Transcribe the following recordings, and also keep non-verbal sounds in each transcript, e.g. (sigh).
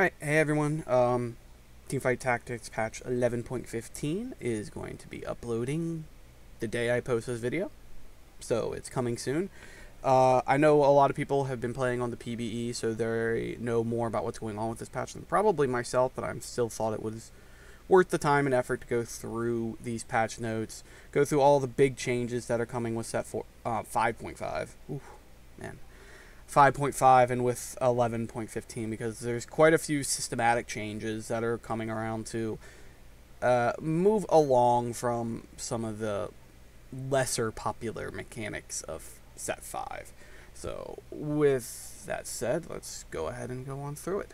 Alright, hey everyone. Um, Teamfight Tactics patch 11.15 is going to be uploading the day I post this video. So it's coming soon. Uh, I know a lot of people have been playing on the PBE, so they know more about what's going on with this patch than probably myself, but I still thought it was worth the time and effort to go through these patch notes, go through all the big changes that are coming with set for, uh, 5.5. Ooh, man. 5.5 and with 11.15 because there's quite a few systematic changes that are coming around to uh, move along from some of the lesser popular mechanics of set 5. So, with that said, let's go ahead and go on through it.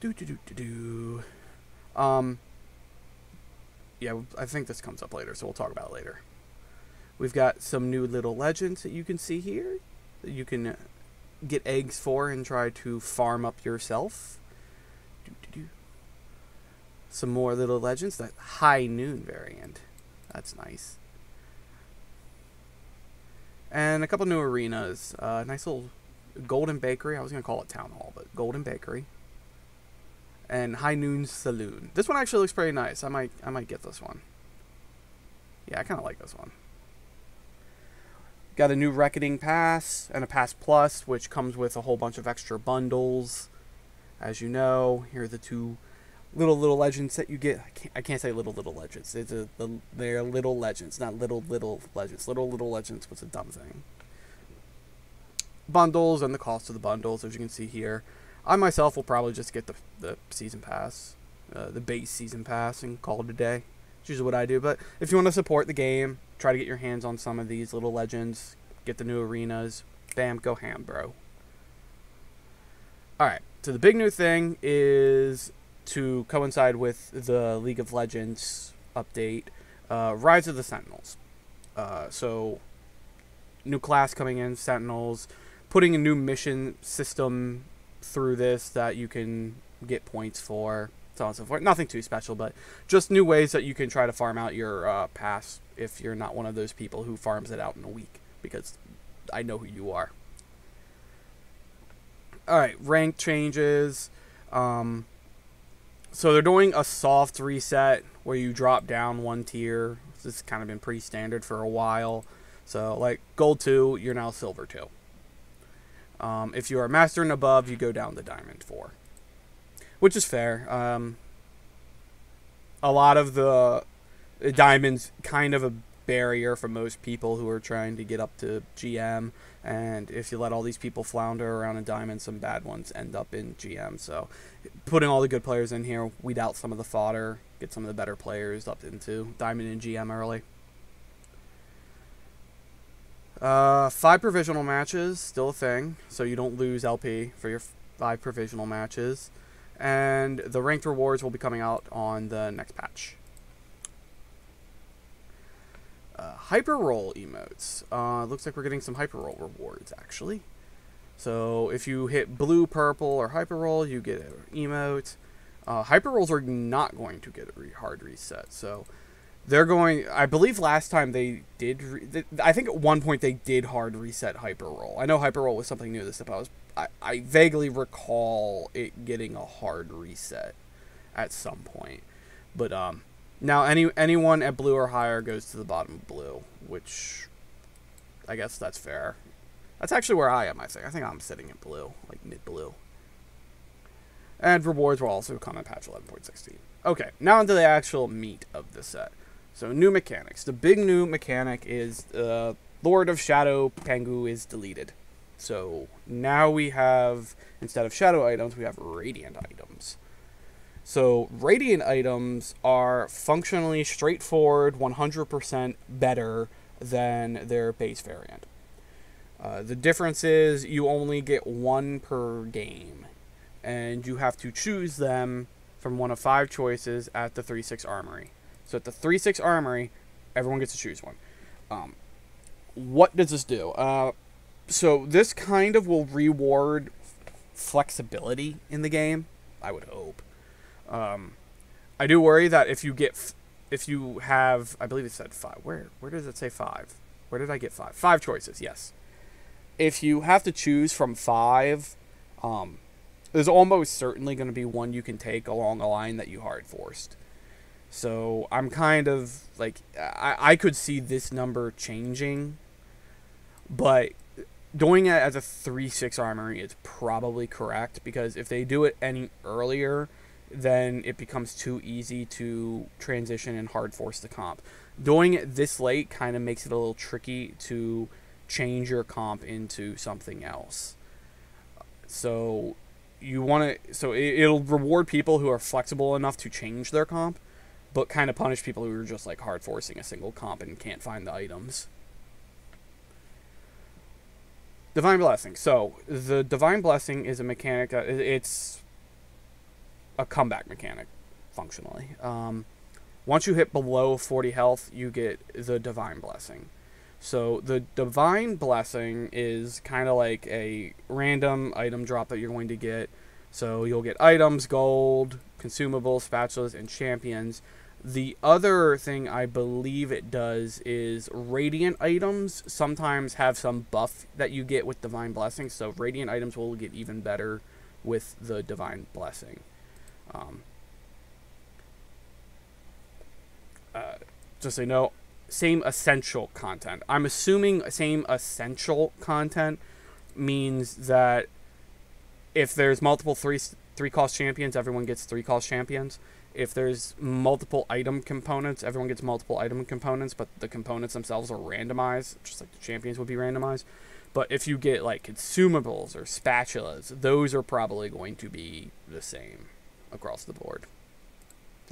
Do do do do do. Um, yeah, I think this comes up later, so we'll talk about it later. We've got some new little legends that you can see here you can get eggs for and try to farm up yourself. Some more little legends. That high noon variant. That's nice. And a couple new arenas. Uh, nice little Golden Bakery. I was going to call it Town Hall, but Golden Bakery. And High Noon Saloon. This one actually looks pretty nice. I might I might get this one. Yeah, I kind of like this one. Got a new Reckoning Pass and a Pass Plus, which comes with a whole bunch of extra bundles. As you know, here are the two little little legends that you get. I can't, I can't say little little legends. It's a, the, they're little legends, not little little legends. Little little legends was a dumb thing. Bundles and the cost of the bundles, as you can see here. I myself will probably just get the the season pass, uh, the base season pass, and call it a day. It's usually what I do. But if you want to support the game, try to get your hands on some of these little legends, get the new arenas, bam, go ham, bro. Alright, so the big new thing is to coincide with the League of Legends update, uh, Rise of the Sentinels. Uh, so, new class coming in, Sentinels, putting a new mission system through this that you can get points for so on and so forth. Nothing too special, but just new ways that you can try to farm out your uh, pass if you're not one of those people who farms it out in a week, because I know who you are. All right, rank changes. Um, so they're doing a soft reset where you drop down one tier. This has kind of been pretty standard for a while. So like gold two, you're now silver two. Um, if you are master and above, you go down to diamond four which is fair. Um, a lot of the diamonds kind of a barrier for most people who are trying to get up to GM. And if you let all these people flounder around in diamond, some bad ones end up in GM. So putting all the good players in here, weed out some of the fodder, get some of the better players up into diamond and GM early. Uh, five provisional matches, still a thing. So you don't lose LP for your five provisional matches and the ranked rewards will be coming out on the next patch. Uh, hyper roll emotes. Uh, looks like we're getting some hyper roll rewards actually. So if you hit blue, purple, or hyper roll, you get an emote. Uh, hyper rolls are not going to get a hard reset. So they're going. I believe last time they did. I think at one point they did hard reset hyper roll. I know hyper roll was something new this step. I was I, I vaguely recall it getting a hard reset at some point. But um, now any anyone at blue or higher goes to the bottom of blue, which I guess that's fair. That's actually where I am, I think. I think I'm sitting in blue, like mid blue. And rewards will also come in patch 11.16. Okay, now into the actual meat of the set. So new mechanics. The big new mechanic is uh, Lord of Shadow Pengu is deleted. So now we have, instead of shadow items, we have radiant items. So radiant items are functionally straightforward, 100% better than their base variant. Uh, the difference is you only get one per game, and you have to choose them from one of five choices at the 3-6 Armory. So at the 3-6 Armory, everyone gets to choose one. Um, what does this do? Uh, so this kind of will reward flexibility in the game. I would hope. Um, I do worry that if you get, if you have, I believe it said five. Where where does it say five? Where did I get five? Five choices. Yes. If you have to choose from five, um, there's almost certainly going to be one you can take along a line that you hard forced. So I'm kind of like I, I could see this number changing, but doing it as a three six armory is probably correct because if they do it any earlier, then it becomes too easy to transition and hard force the comp. Doing it this late kind of makes it a little tricky to change your comp into something else. So you want to so it, it'll reward people who are flexible enough to change their comp, but kind of punish people who are just like hard forcing a single comp and can't find the items. Divine Blessing. So the Divine Blessing is a mechanic. Uh, it's a comeback mechanic, functionally. Um, once you hit below 40 health, you get the Divine Blessing. So the Divine Blessing is kind of like a random item drop that you're going to get. So you'll get items, gold, consumables, spatulas, and champions. The other thing I believe it does is radiant items sometimes have some buff that you get with Divine Blessing. So radiant items will get even better with the Divine Blessing. Um, uh, just so you know, same essential content. I'm assuming same essential content means that if there's multiple three three cost champions, everyone gets three cost champions. If there's multiple item components, everyone gets multiple item components, but the components themselves are randomized, just like the champions would be randomized. But if you get like consumables or spatulas, those are probably going to be the same across the board.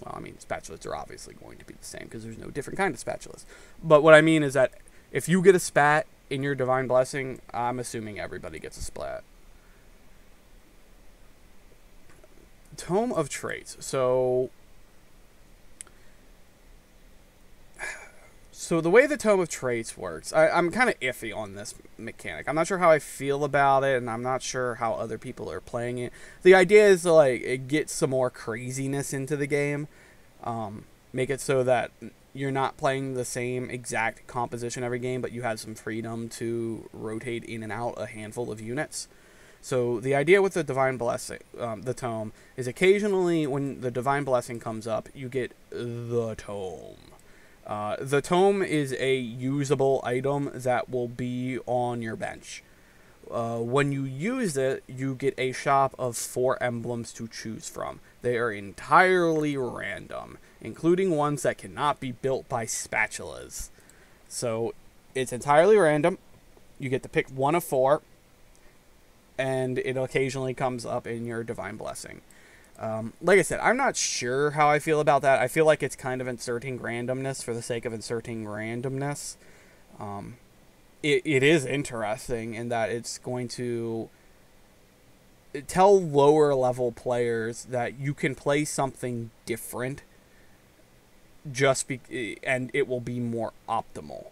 Well, I mean, spatulas are obviously going to be the same because there's no different kind of spatulas. But what I mean is that if you get a spat in your divine blessing, I'm assuming everybody gets a splat. Tome of Traits. So So the way the Tome of Traits works, I, am kind of iffy on this mechanic. I'm not sure how I feel about it, and I'm not sure how other people are playing it. The idea is to like it get some more craziness into the game, um, make it so that you're not playing the same exact composition every game, but you have some freedom to rotate in and out a handful of units. So the idea with the divine blessing, um, the tome, is occasionally when the divine blessing comes up, you get the tome uh, the tome is a usable item that will be on your bench. Uh, when you use it, you get a shop of four emblems to choose from. They are entirely random, including ones that cannot be built by spatulas. So it's entirely random. You get to pick one of four, and it occasionally comes up in your Divine Blessing. Um, like I said, I'm not sure how I feel about that. I feel like it's kind of inserting randomness for the sake of inserting randomness. Um, it, it is interesting in that it's going to tell lower level players that you can play something different just be and it will be more optimal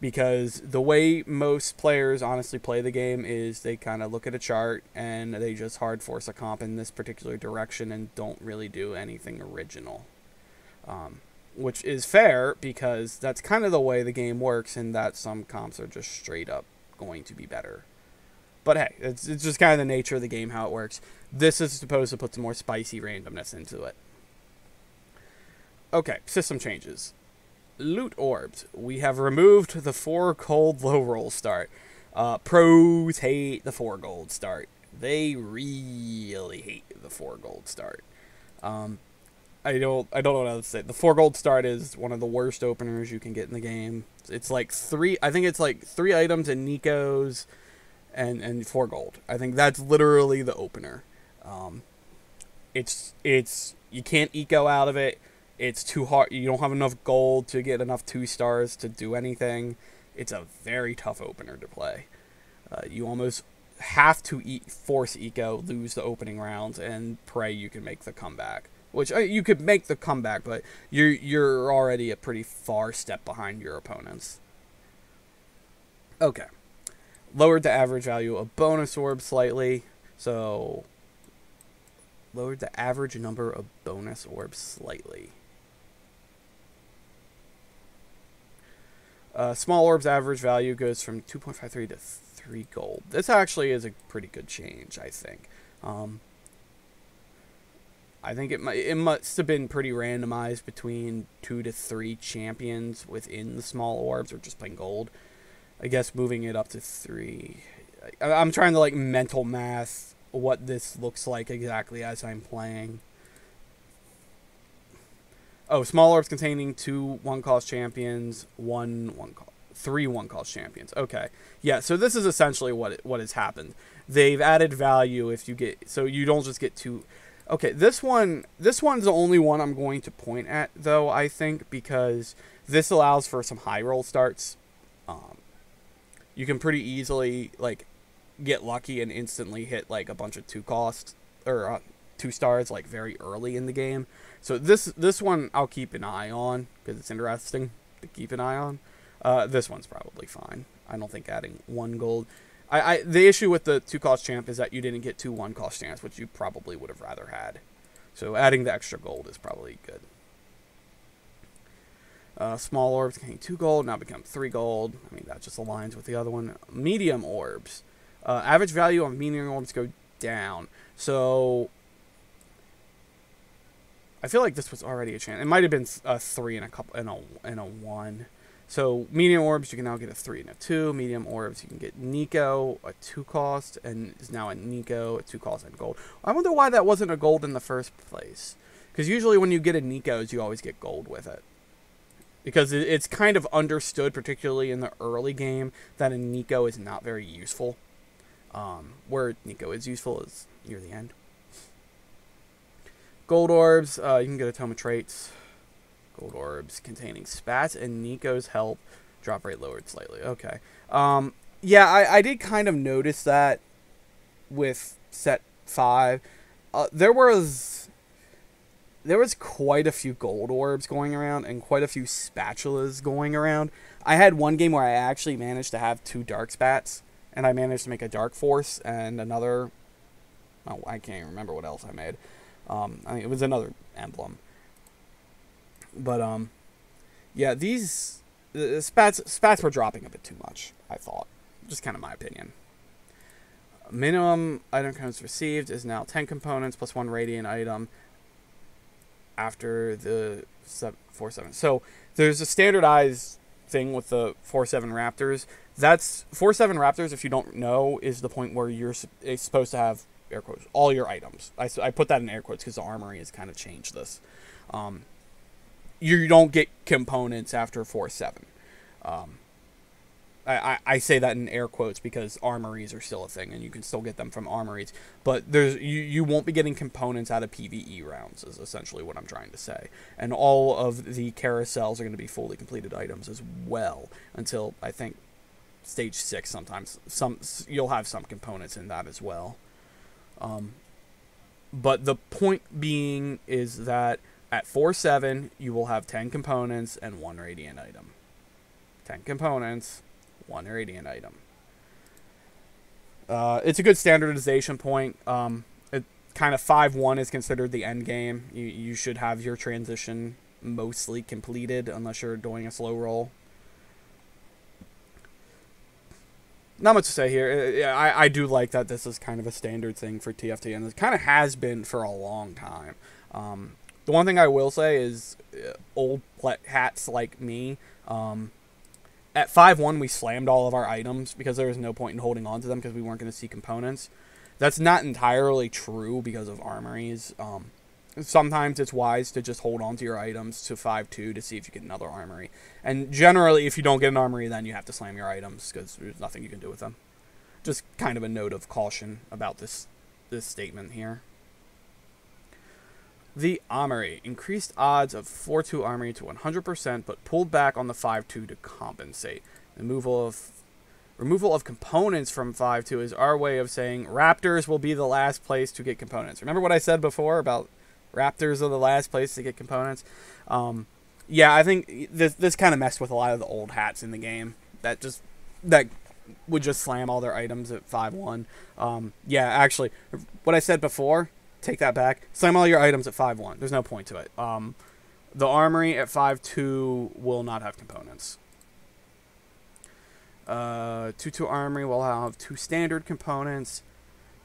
because the way most players honestly play the game is they kind of look at a chart and they just hard force a comp in this particular direction and don't really do anything original. Um, which is fair because that's kind of the way the game works, and that some comps are just straight up going to be better. But hey, it's, it's just kind of the nature of the game, how it works. This is supposed to put some more spicy randomness into it. Okay, system changes loot orbs. We have removed the four gold low roll start. Uh, pros hate the four gold start. They really hate the four gold start. Um, I don't I don't know what else to say. The four gold start is one of the worst openers you can get in the game. It's like three. I think it's like three items in Neeko's, and and four gold. I think that's literally the opener. Um, it's it's you can't eco out of it it's too hard. You don't have enough gold to get enough two stars to do anything. It's a very tough opener to play. Uh, you almost have to eat, force eco, lose the opening rounds, and pray you can make the comeback. Which uh, you could make the comeback, but you're you're already a pretty far step behind your opponents. Okay, lowered the average value of bonus orbs slightly, so lowered the average number of bonus orbs slightly. Uh, small orbs average value goes from 2.53 to 3 gold. This actually is a pretty good change, I think. Um, I think it might it must have been pretty randomized between two to three champions within the small orbs, or just plain gold. I guess moving it up to three. I'm trying to like mental math what this looks like exactly as I'm playing. Oh, small orbs containing two one cost champions, one one cost, three one cost champions. Okay, yeah. So this is essentially what it, what has happened. They've added value if you get so you don't just get two. Okay, this one this one's the only one I'm going to point at though I think because this allows for some high roll starts. Um, you can pretty easily like get lucky and instantly hit like a bunch of two cost or uh, two stars like very early in the game. So this this one I'll keep an eye on because it's interesting to keep an eye on. Uh, this one's probably fine. I don't think adding one gold. I, I the issue with the two cost champ is that you didn't get two one cost champs, which you probably would have rather had. So adding the extra gold is probably good. Uh, small orbs getting two gold now become three gold. I mean that just aligns with the other one. Medium orbs, uh, average value of medium orbs go down. So I feel like this was already a chance. It might have been a three and a couple and a and a one. So medium orbs, you can now get a three and a two. Medium orbs, you can get Neeko, a two cost, and is now a Neeko, a two cost and gold. I wonder why that wasn't a gold in the first place. Because usually when you get a Neeko's, you always get gold with it. Because it's kind of understood, particularly in the early game, that a Neeko is not very useful. Um, where Neeko is useful is near the end. Gold orbs, uh, you can get a tome of traits. Gold orbs containing spats and Neeko's help. Drop rate lowered slightly. Okay. Um, yeah, I, I did kind of notice that with set five. Uh, there was there was quite a few gold orbs going around and quite a few spatulas going around. I had one game where I actually managed to have two dark spats, and I managed to make a dark force and another. Oh, I can't remember what else I made. Um, I mean, it was another emblem. But um, yeah, these uh, spats spats were dropping a bit too much. I thought, just kind of my opinion. Minimum item counts received is now ten components plus one radiant item. After the four seven, so there's a standardized thing with the four seven Raptors. That's four seven Raptors. If you don't know, is the point where you're supposed to have air quotes all your items. I, I put that in air quotes because the armory has kind of changed this. Um, you don't get components after four seven. Um, I, I, I say that in air quotes because armories are still a thing and you can still get them from armories. But there's you, you won't be getting components out of PvE rounds is essentially what I'm trying to say. And all of the carousels are going to be fully completed items as well until I think stage six sometimes some you'll have some components in that as well. Um, but the point being is that at 4 7, you will have 10 components and one radiant item. 10 components, one radiant item. Uh, it's a good standardization point. Um, it kind of 5 1 is considered the end game. You, you should have your transition mostly completed unless you're doing a slow roll. Not much to say here. Uh, I, I do like that this is kind of a standard thing for TFT, and it kind of has been for a long time. Um, the one thing I will say is uh, old hats like me. Um, at 5 1, we slammed all of our items because there was no point in holding on to them because we weren't going to see components. That's not entirely true because of armories. Um, sometimes it's wise to just hold on to your items to 5-2 to see if you get another armory. And generally, if you don't get an armory, then you have to slam your items because there's nothing you can do with them. Just kind of a note of caution about this this statement here. The armory increased odds of 4-2 armory to 100%, but pulled back on the 5-2 to compensate. Removal of removal of components from 5-2 is our way of saying Raptors will be the last place to get components. Remember what I said before about Raptors are the last place to get components. Um, yeah, I think this this kind of messed with a lot of the old hats in the game that just that would just slam all their items at five one. Um, yeah, actually, what I said before, take that back. Slam all your items at five one. There's no point to it. Um, the armory at five two will not have components. Uh, two two armory will have two standard components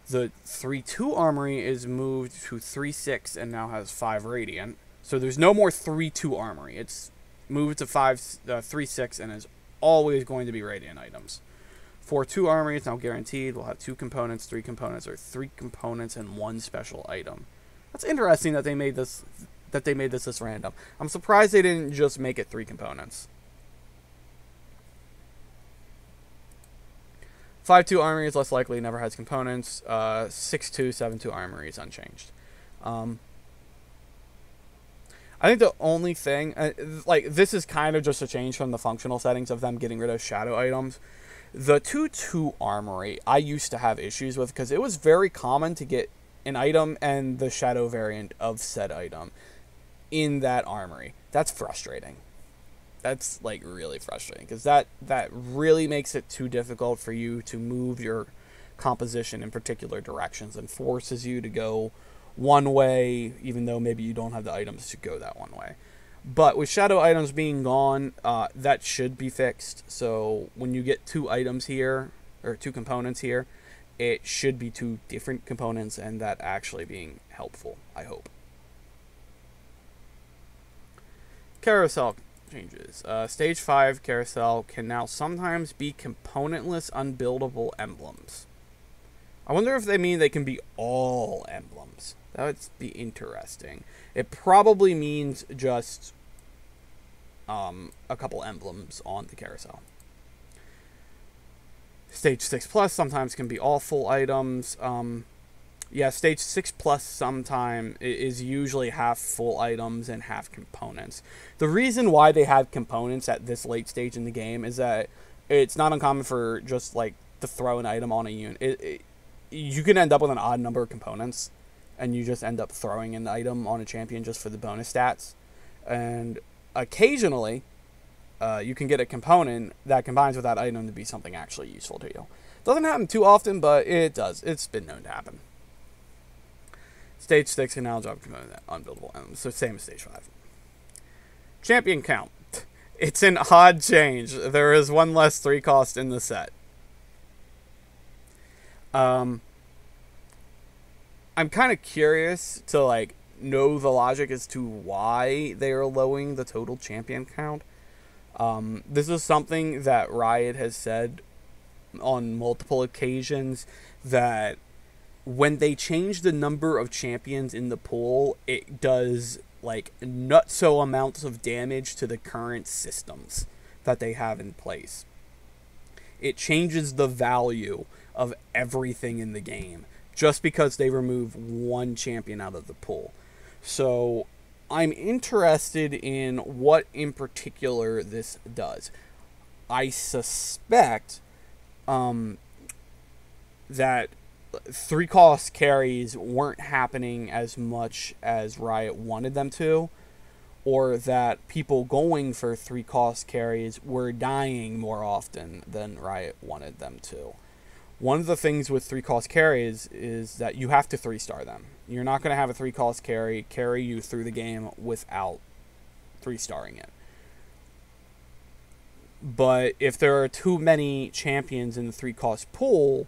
The 3 2 Armory is moved to 3 6 and now has 5 Radiant. So there's no more 3 2 Armory. It's moved to 5 uh, 3 6 and is always going to be Radiant items. 4 2 Armory is now guaranteed. We'll have 2 components, 3 components, or 3 components and 1 special item. That's interesting that they made this that they made this this random. I'm surprised they didn't just make it 3 components. 5-2 Armory is less likely, never has components. Uh, 6-2, 7-2 Armory is unchanged. Um, I think the only thing, uh, like, this is kind of just a change from the functional settings of them getting rid of shadow items. The 2-2 Armory, I used to have issues with because it was very common to get an item and the shadow variant of said item in that armory. That's frustrating that's like really frustrating because that that really makes it too difficult for you to move your composition in particular directions and forces you to go one way even though maybe you don't have the items to go that one way. But with shadow items being gone uh, that should be fixed. So when you get two items here or two components here it should be two different components and that actually being helpful i hope. Carousel changes. Uh, stage 5 carousel can now sometimes be componentless unbuildable emblems. I wonder if they mean they can be all emblems. That would be interesting. It probably means just um, a couple emblems on the carousel. Stage 6 plus sometimes can be all full items. Um, yeah, stage six plus sometime is usually half full items and half components. The reason why they have components at this late stage in the game is that it's not uncommon for just like to throw an item on a unit. It, it, you can end up with an odd number of components, and you just end up throwing an item on a champion just for the bonus stats. And occasionally, uh, you can get a component that combines with that item to be something actually useful to you. Doesn't happen too often, but it does. It's been known to happen. Stage 6 can now drop component unbuildable items, so same as stage 5. Champion count. It's an odd change. There is one less 3 cost in the set. Um, I'm kind of curious to like know the logic as to why they are lowering the total champion count. Um, this is something that Riot has said on multiple occasions that when they change the number of champions in the pool, it does like nutso amounts of damage to the current systems that they have in place. It changes the value of everything in the game just because they remove one champion out of the pool. So I'm interested in what in particular this does. I suspect um, that three cost carries weren't happening as much as Riot wanted them to, or that people going for three cost carries were dying more often than Riot wanted them to. One of the things with three cost carries is that you have to three star them. You're not going to have a three cost carry carry you through the game without three starring it. But if there are too many champions in the three cost pool,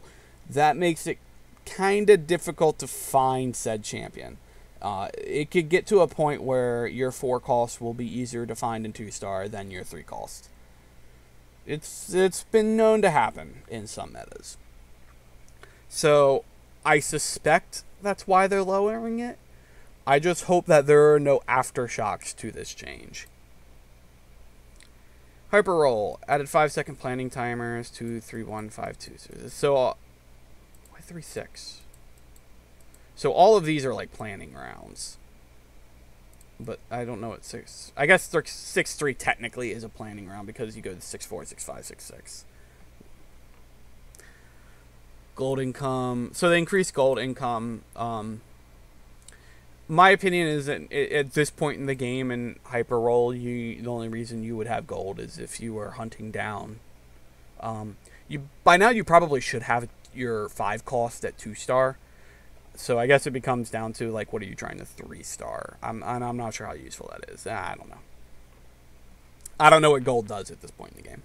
that makes it kind of difficult to find said champion. Uh, it could get to a point where your four cost will be easier to find in two star than your three cost. It's it's been known to happen in some metas. So I suspect that's why they're lowering it. I just hope that there are no aftershocks to this change. Hyper roll added five second planning timers to three one five two. So uh, three six. So all of these are like planning rounds. But I don't know what six. I guess six three technically is a planning round because you go to six four, six five, six six. Gold income. So they increase gold income. Um, my opinion is that at this point in the game in hyper roll, you the only reason you would have gold is if you were hunting down. Um, you by now you probably should have your five cost at two star. So I guess it becomes down to like, what are you trying to three star? I'm I'm not sure how useful that is. I don't know. I don't know what gold does at this point in the game.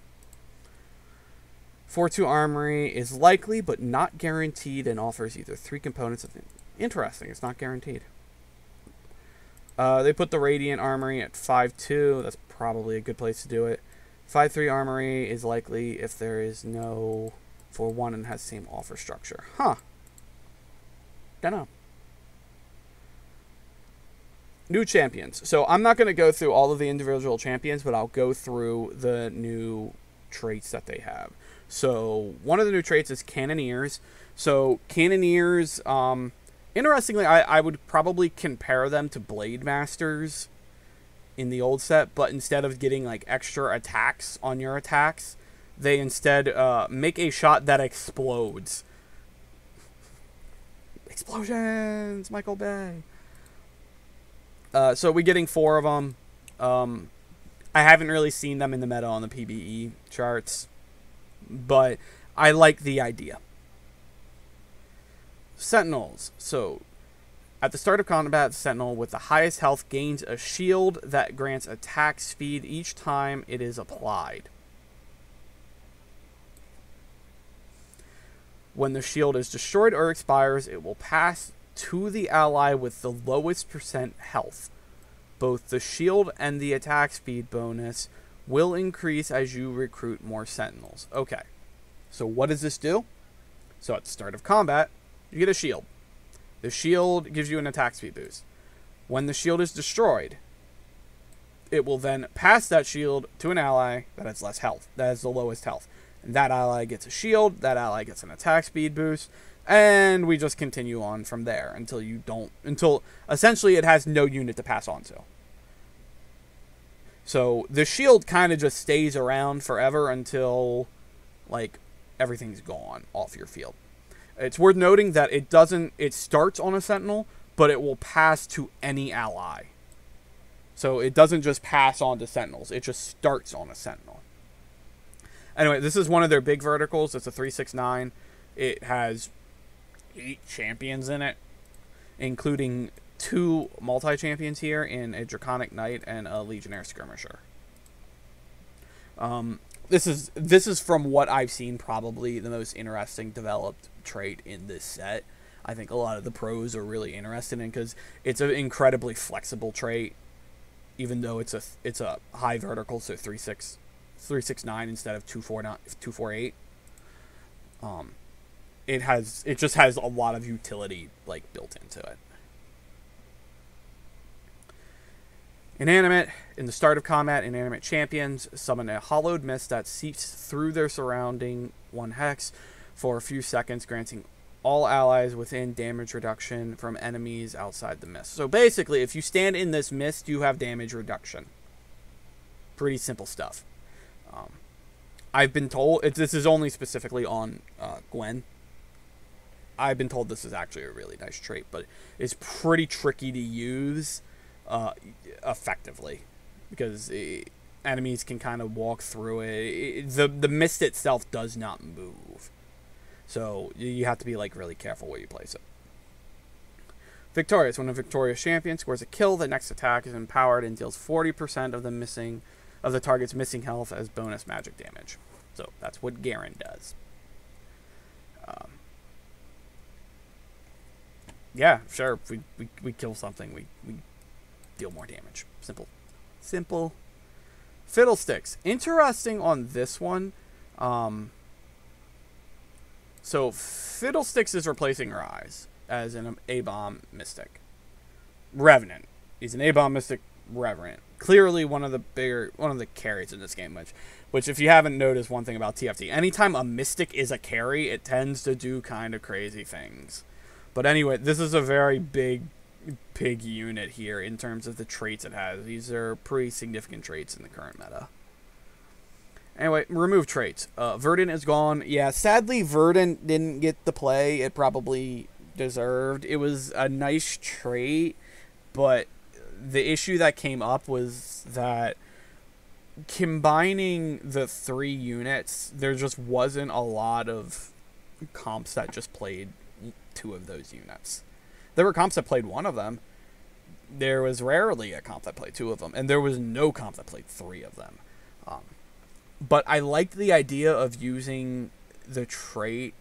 4-2 Armory is likely but not guaranteed and offers either three components of... Interesting, it's not guaranteed. Uh, they put the Radiant Armory at 5-2. That's probably a good place to do it. 5-3 Armory is likely if there is no 4-1 and has same offer structure. Huh. Don't know. New champions. So I'm not going to go through all of the individual champions, but I'll go through the new traits that they have. So one of the new traits is Cannoneers. So Cannoneers, um, interestingly, I, I would probably compare them to Blade Masters in the old set, but instead of getting like extra attacks on your attacks, they instead uh, make a shot that explodes. Explosions, Michael Bay. Uh, so we're getting four of them. Um, I haven't really seen them in the meta on the PBE charts, but I like the idea. Sentinels. So at the start of combat, Sentinel with the highest health gains a shield that grants attack speed each time it is applied. When the shield is destroyed or expires, it will pass to the ally with the lowest percent health. Both the shield and the attack speed bonus will increase as you recruit more sentinels. Okay, so what does this do? So at the start of combat, you get a shield. The shield gives you an attack speed boost. When the shield is destroyed, it will then pass that shield to an ally that has less health, that has the lowest health. That ally gets a shield, that ally gets an attack speed boost, and we just continue on from there until you don't until essentially it has no unit to pass on to. So the shield kind of just stays around forever until like everything's gone off your field. It's worth noting that it doesn't it starts on a sentinel but it will pass to any ally. So it doesn't just pass on to sentinels it just starts on a sentinel anyway this is one of their big verticals it's a 369 it has eight champions in it, including two multi champions here in a Draconic Knight and a Legionnaire Skirmisher. Um, this is this is from what I've seen probably the most interesting developed trait in this set. I think a lot of the pros are really interested in because it's an incredibly flexible trait, even though it's a it's a high vertical, so three six, three six nine instead of two four nine two four eight. Um, it has it just has a lot of utility like built into it. Inanimate. In the start of combat, inanimate champions summon a hallowed mist that seeps through their surrounding one hex for a few seconds, granting all allies within damage reduction from enemies outside the mist. So basically, if you stand in this mist, you have damage reduction. Pretty simple stuff. I've been told it, this is only specifically on uh, Gwen I've been told this is actually a really nice trait, but it's pretty tricky to use uh, effectively because it, enemies can kind of walk through it. it. The the mist itself does not move, so you have to be like really careful where you place it. Victorious. When a victorious champion scores a kill, the next attack is empowered and deals 40% of the missing of the target's missing health as bonus magic damage. So that's what Garen does. Um, yeah, sure. We, we, we kill something, we, we deal more damage. Simple. Simple. Fiddlesticks. Interesting on this one. Um, so, Fiddlesticks is replacing Ryze as an A-Bomb Mystic. Revenant. He's an A-Bomb Mystic Revenant. Clearly one of the bigger, one of the carries in this game, which, which if you haven't noticed one thing about TFT, anytime a Mystic is a carry, it tends to do kind of crazy things. But anyway, this is a very big, big unit here in terms of the traits it has. These are pretty significant traits in the current meta. Anyway, remove traits. Uh, Verdant is gone. Yeah, sadly, Verdant didn't get the play it probably deserved. It was a nice trait, but the issue that came up was that combining the three units, there just wasn't a lot of comps that just played two of those units. There were comps that played one of them. There was rarely a comp that played two of them, and there was no comp that played three of them. Um, but I liked the idea of using the trait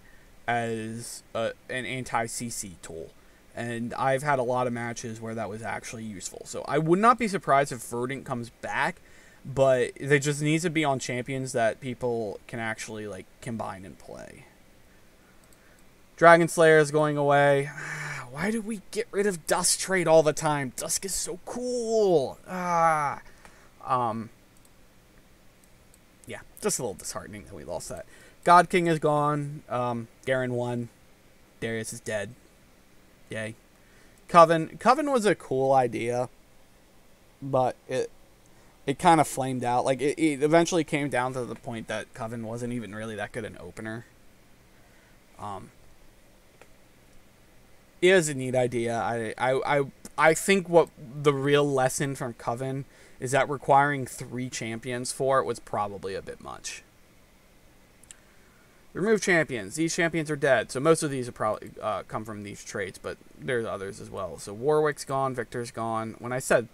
as a, an anti CC tool. And I've had a lot of matches where that was actually useful. So I would not be surprised if Verdant comes back, but they just needs to be on champions that people can actually like combine and play. Dragon Slayer is going away. (sighs) Why do we get rid of Dusk Trade all the time? Dusk is so cool. Ah. Um. Yeah, just a little disheartening that we lost that. God King is gone. Um, Garen won. Darius is dead. Yay. Coven. Coven was a cool idea, but it it kind of flamed out. Like it, it eventually came down to the point that Coven wasn't even really that good an opener. Um, it is a neat idea. I, I, I, I think what the real lesson from Coven is that requiring three champions for it was probably a bit much. Remove champions. These champions are dead, so most of these are probably uh, come from these traits, but there's others as well. So Warwick's gone, Viktor's gone. When I said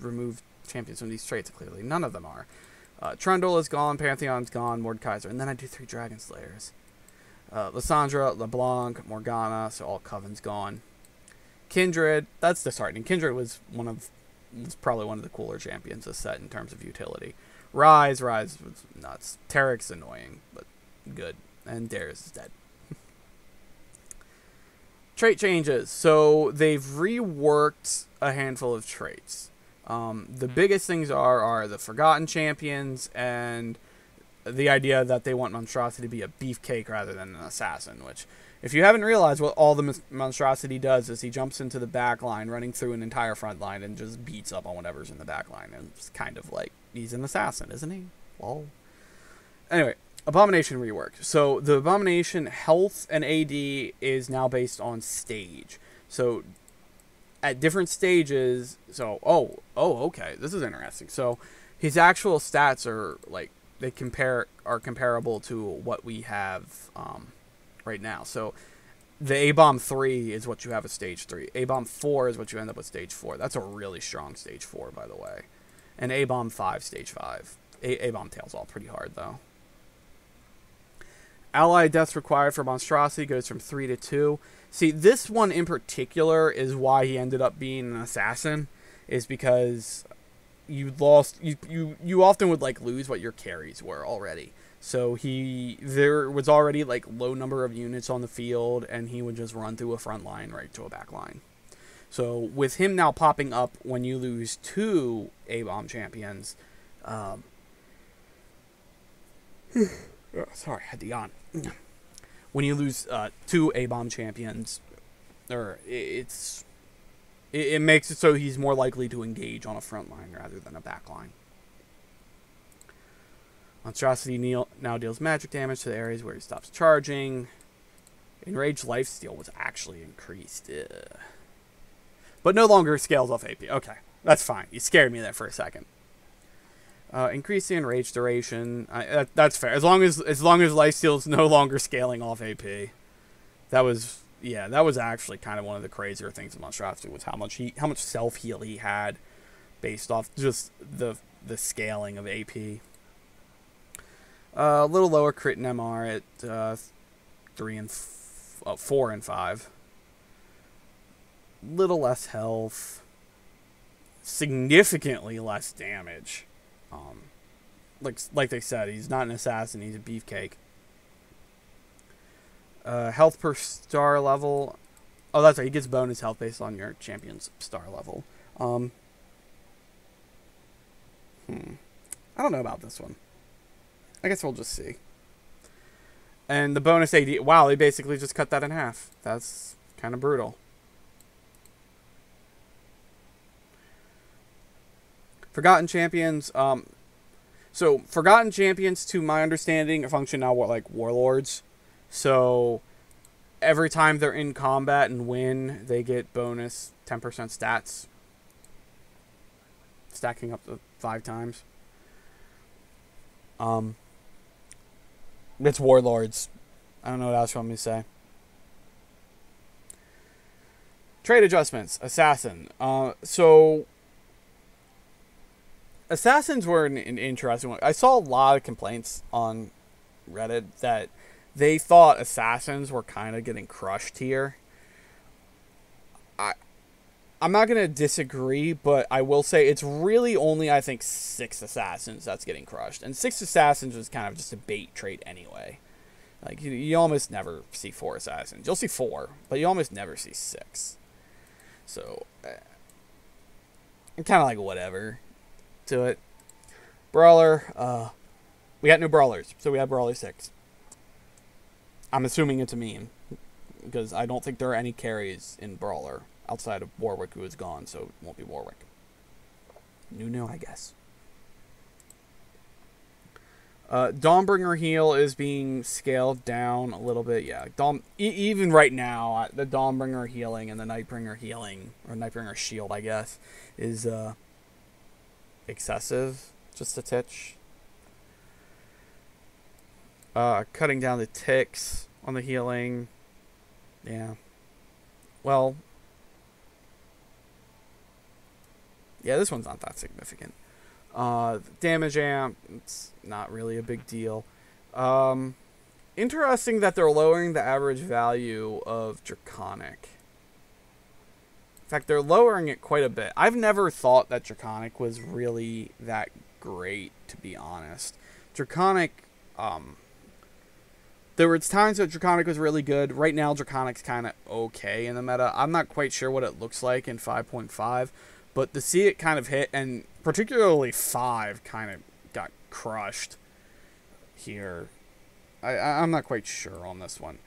remove champions from these traits, clearly none of them are. Uh, Trundle is gone, Pantheon's gone, Mordekaiser, and then I do three Dragon Slayers. Uh, LeBlanc, Morgana, so all Coven's gone. Kindred, that's disheartening. Kindred was one of was probably one of the cooler champions this set in terms of utility. Ryze, Ryze was nuts. Taric's annoying, but good. And Darius is dead. (laughs) Trait changes. So they've reworked a handful of traits. Um, the biggest things are are the Forgotten Champions and the idea that they want Monstrosity to be a beefcake rather than an assassin, which, if you haven't realized, what all the Monstrosity does is he jumps into the back line, running through an entire front line, and just beats up on whatever's in the back line. And it's kind of like he's an assassin, isn't he? Well, anyway, Abomination rework. So the Abomination health and AD is now based on stage. So at different stages, so oh oh okay, this is interesting. So his actual stats are like they compare are comparable to what we have um, right now. So the A bomb three is what you have at stage three. A bomb four is what you end up with stage four. That's a really strong stage four, by the way. And A bomb five, stage five. A bomb tails all pretty hard though. Ally deaths required for monstrosity goes from three to two. See, this one in particular is why he ended up being an assassin, is because you lost you you you often would like lose what your carries were already. So he there was already like low number of units on the field, and he would just run through a front line right to a back line. So with him now popping up when you lose two A bomb champions, um, oh, sorry, I had to yawn. When you lose uh, two A bomb champions, or it's it, it makes it so he's more likely to engage on a front line rather than a back line. Monstrosity now deals magic damage to the areas where he stops charging. Enraged lifesteal was actually increased. Ugh. But no longer scales off AP. Okay, that's fine. You scared me there for a second. Uh, increase the enrage duration. I, that, that's fair. As long as as long as lifesteal is no longer scaling off AP. That was yeah, that was actually kind of one of the crazier things in Monstrosity was how much he how much self heal he had based off just the the scaling of AP. Uh, a little lower crit and MR at uh, three and uh, four and five. Little less health. Significantly less damage. Um, like like they said, he's not an assassin. He's a beefcake. Uh, health per star level. Oh, that's right. He gets bonus health based on your champion's star level. Um, hmm. I don't know about this one. I guess we'll just see. And the bonus AD. Wow, they basically just cut that in half. That's kind of brutal. Forgotten Champions. Um, so, Forgotten Champions, to my understanding, function now like Warlords. So every time they're in combat and win, they get bonus 10% stats. Stacking up to five times. Um, it's Warlords. I don't know what else you want me to say. Trade adjustments. Assassin. Uh, so assassins were an, an interesting one. I saw a lot of complaints on Reddit that they thought assassins were kind of getting crushed here. I I'm not gonna disagree, but I will say it's really only I think six assassins that's getting crushed, and six assassins was kind of just a bait trait anyway. Like you, you almost never see four assassins. You'll see four, but you almost never see six. So, uh, I'm kind of like whatever to it. Brawler, uh, we got new brawlers, so we have brawler six. I'm assuming it's a meme because I don't think there are any carries in brawler outside of Warwick, who is gone, so it won't be Warwick. New, new, I guess. Uh, Dawnbringer heal is being scaled down a little bit. Yeah, Dawn, e- even right now, the Dawnbringer healing and the Nightbringer healing, or Nightbringer shield, I guess, is uh, excessive. Just a titch. Uh, cutting down the ticks on the healing. Yeah. Well. Yeah, this one's not that significant. Uh, damage amp, it's not really a big deal. Um, interesting that they're lowering the average value of Draconic. In fact, they're lowering it quite a bit. I've never thought that Draconic was really that great, to be honest. Draconic, um, there were times that Draconic was really good. Right now, Draconic's kind of okay in the meta. I'm not quite sure what it looks like in 5.5, but to see it kind of hit, and particularly 5 kind of got crushed here. I, I'm not quite sure on this one.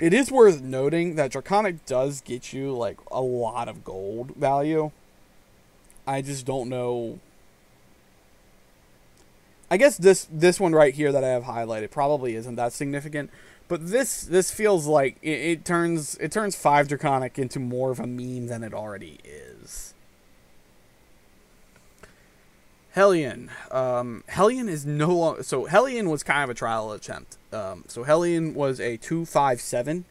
It is worth noting that Draconic does get you like a lot of gold value. I just don't know. I guess this this one right here that I have highlighted probably isn't that significant, but this this feels like it, it turns it turns five Draconic into more of a meme than it already is. Hellion. Um, Hellion is no longer. So, Hellion was kind of a trial attempt. Um, so, Hellion was a 257.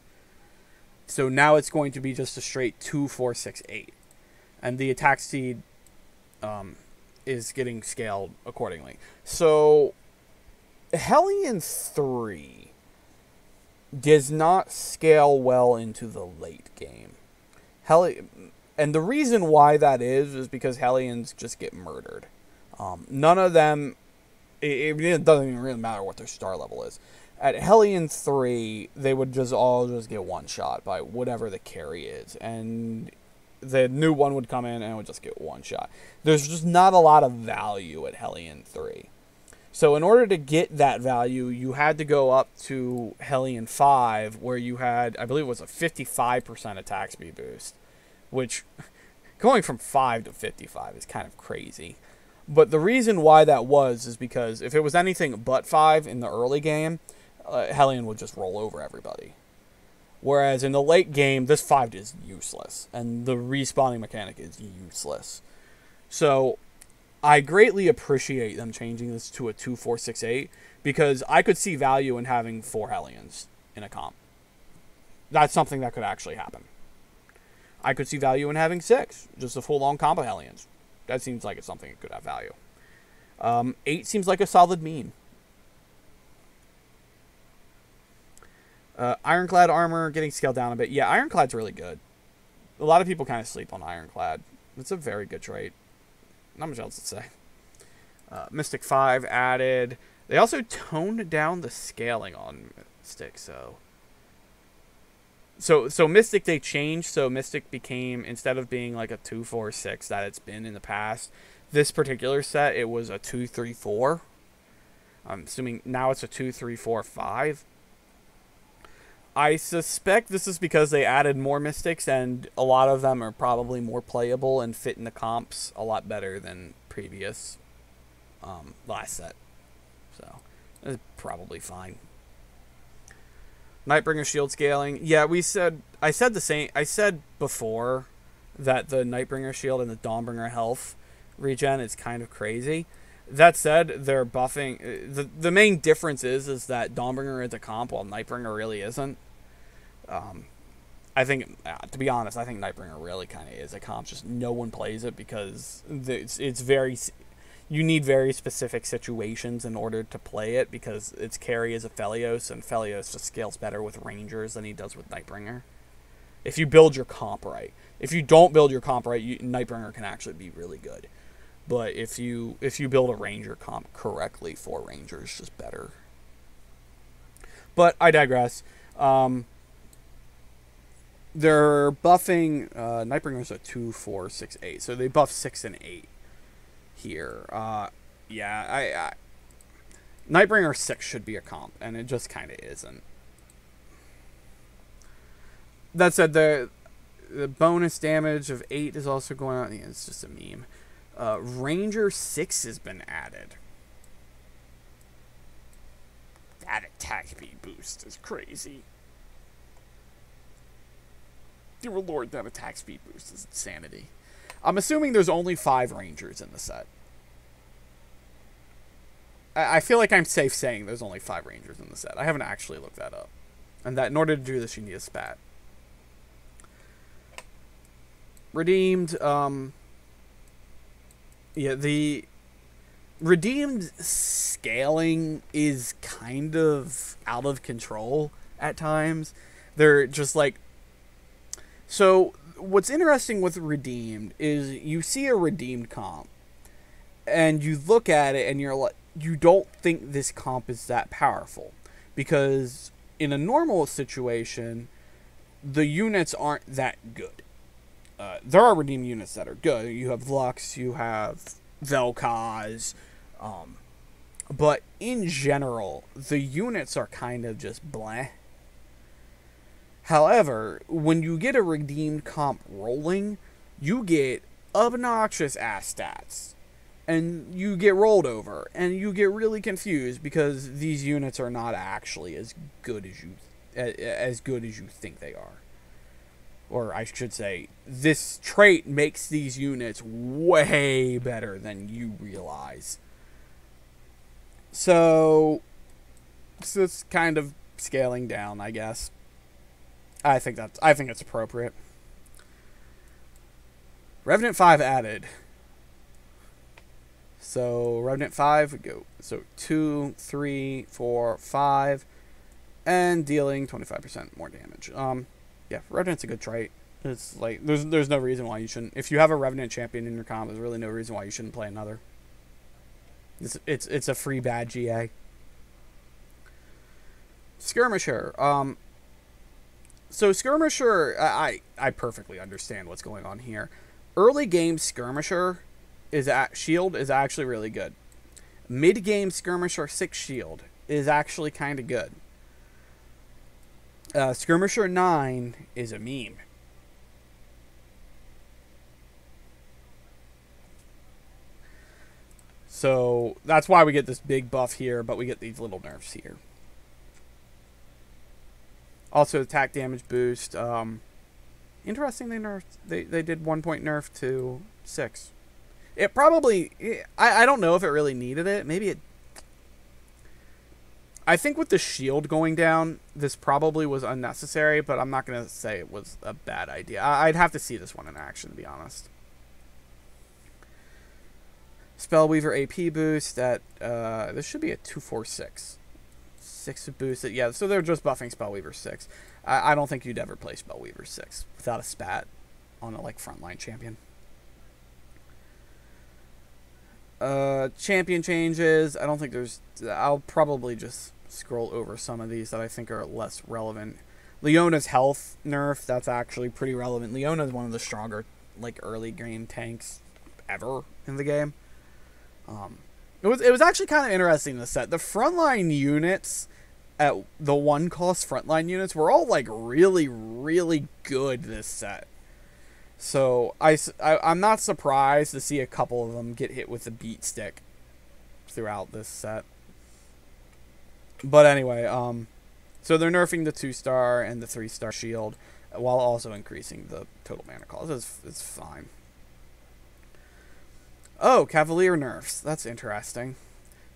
So, now it's going to be just a straight 2468. And the attack speed um, is getting scaled accordingly. So, Hellion 3 does not scale well into the late game. Hellion. And the reason why that is, is because Hellions just get murdered. Um, none of them. It, it, doesn't even really matter what their star level is. At Hellion three, they would just all just get one shot by whatever the carry is, and the new one would come in and would just get one shot. There's just not a lot of value at Hellion three. So in order to get that value, you had to go up to Hellion 5, where you had, I believe it was a 55% attack speed boost, which (laughs) going from 5 to 55 is kind of crazy. But the reason why that was is because if it was anything but five in the early game, uh, Hellion would just roll over everybody. Whereas in the late game, this five is useless, and the respawning mechanic is useless. So I greatly appreciate them changing this to a two four six eight because I could see value in having four Hellions in a comp. That's something that could actually happen. I could see value in having six, just a full on combo Hellions. That seems like it's something that could have value. Um, eight seems like a solid meme. Uh, ironclad armor getting scaled down a bit. Yeah, ironclad's really good. A lot of people kind of sleep on ironclad. It's a very good trait. Not much else to say. Uh, Mystic 5 added. They also toned down the scaling on Mystic, so so so Mystic they changed so Mystic became instead of being like a two four six that it's been in the past, this particular set it was a two three four. I'm assuming now it's a two three four five. I suspect this is because they added more Mystics and a lot of them are probably more playable and fit in the comps a lot better than previous um, last set. So it's probably fine. Nightbringer shield scaling. Yeah, we said I said the same I said before that the Nightbringer shield and the Dawnbringer health regen is kind of crazy. That said, they're buffing uh, the the main difference is is that Dawnbringer is a comp while Nightbringer really isn't. Um I think, uh, to be honest, I think Nightbringer really kind of is a comp. Just no one plays it because it's it's very. You need very specific situations in order to play it because its carry is Aphelios, and Aphelios just scales better with Rangers than he does with Nightbringer. If you build your comp right, if you don't build your comp right, you, Nightbringer can actually be really good. But if you if you build a Ranger comp correctly for Rangers, just better. But I digress. Um, they're buffing uh, Nightbringer's a two, four, six, eight, so they buff six and eight here. Uh, yeah, I, I Nightbringer six should be a comp, and it just kind of isn't. That said, the the bonus damage of eight is also going on. It's just a meme. Uh, Ranger six has been added. That attack speed boost is crazy. Dear lord, that attack speed boost is insanity. I'm assuming there's only five Rangers in the set. I, I feel like I'm safe saying there's only five Rangers in the set. I haven't actually looked that up. And that in order to do this, you need a spat. Redeemed, um... Yeah, the redeemed scaling is kind of out of control at times. They're just like so what's interesting with redeemed is you see a redeemed comp and you look at it and you're like you don't think this comp is that powerful. Because in a normal situation the units aren't that good. Uh, there are redeemed units that are good. You have lux you have vel'Koz um, but in general the units are kind of just blah However, when you get a redeemed comp rolling, you get obnoxious ass stats. And you get rolled over, and you get really confused because these units are not actually as good as you as good as you think they are. Or I should say, this trait makes these units way better than you realize. So, so it's kind of scaling down, I guess. I think that's I think it's appropriate. Revenant five added. So Revenant five we go so two, three, four, five, and dealing twenty five percent more damage. Um, yeah, Revenant's a good trait. It's like there's there's no reason why you shouldn't. If you have a Revenant champion in your comp, there's really no reason why you shouldn't play another. It's it's it's a free bad GA. Skirmisher. Um, so skirmisher, I I perfectly understand what's going on here. Early game skirmisher is at shield is actually really good. Mid game skirmisher six shield is actually kind of good. Uh, skirmisher nine is a meme. So that's why we get this big buff here, but we get these little nerfs here. Also, attack damage boost. Um, interesting, they nerfed. They they did one point nerf to six. It probably. I I don't know if it really needed it. Maybe it. I think with the shield going down, this probably was unnecessary, but I'm not gonna say it was a bad idea. I, I'd have to see this one in action to be honest. Spellweaver AP boost that uh, this should be a two four six six boosted. Yeah, so they're just buffing Spellweaver six. I, I don't think you'd ever play Spellweaver six without a spat on a like frontline champion. Uh, champion changes. I don't think there's. I'll probably just scroll over some of these that I think are less relevant. Leona's health nerf. That's actually pretty relevant. Leona is one of the stronger like early game tanks ever in the game. Um, it was it was actually kind of interesting the set. The frontline units at the one cost frontline units were all like really really good this set. So I, I I'm not surprised to see a couple of them get hit with the beat stick throughout this set. But anyway, um so they're nerfing the 2 star and the 3 star shield while also increasing the total mana cost. It's, it's fine. Oh, Cavalier nerfs. That's interesting.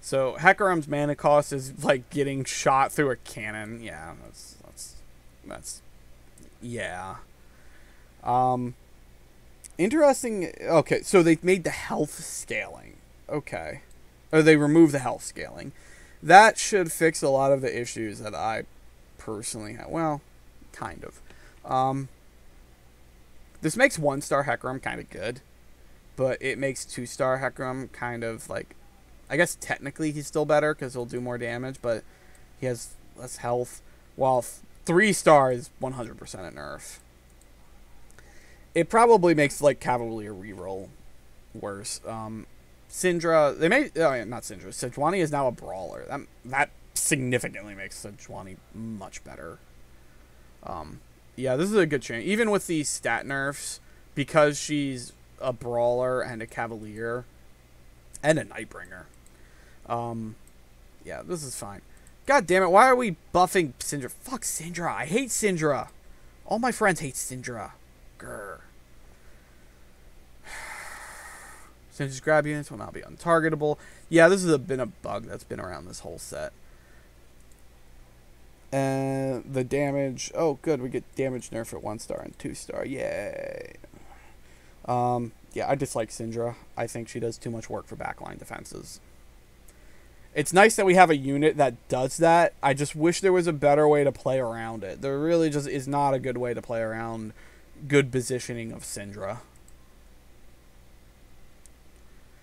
So Hecarim's mana cost is like getting shot through a cannon. Yeah, that's that's that's yeah. Um interesting okay, so they made the health scaling okay. Or they remove the health scaling. That should fix a lot of the issues that I personally have. Well, kind of. Um, this makes one star Hecarim kind of good, but it makes two star Hecarim kind of like. I guess technically he's still better because he'll do more damage, but he has less health. While three star is 100% a nerf. It probably makes like Cavalier reroll worse. Um, Syndra, they may oh, not Syndra. Sejuani is now a brawler. That that significantly makes Sejuani much better. Um, yeah, this is a good change. Even with these stat nerfs, because she's a brawler and a cavalier, and a Nightbringer. Um, yeah, this is fine. God damn it! Why are we buffing Syndra? Fuck Syndra! I hate Syndra. All my friends hate Syndra. Grr. (sighs) Syndra's grab units will now be untargetable. Yeah, this has been a bug that's been around this whole set. And the damage. Oh, good. We get damage nerf at one star and two star. Yay. Um, yeah, I dislike Syndra. I think she does too much work for backline defenses. It's nice that we have a unit that does that. I just wish there was a better way to play around it. There really just is not a good way to play around good positioning of Syndra.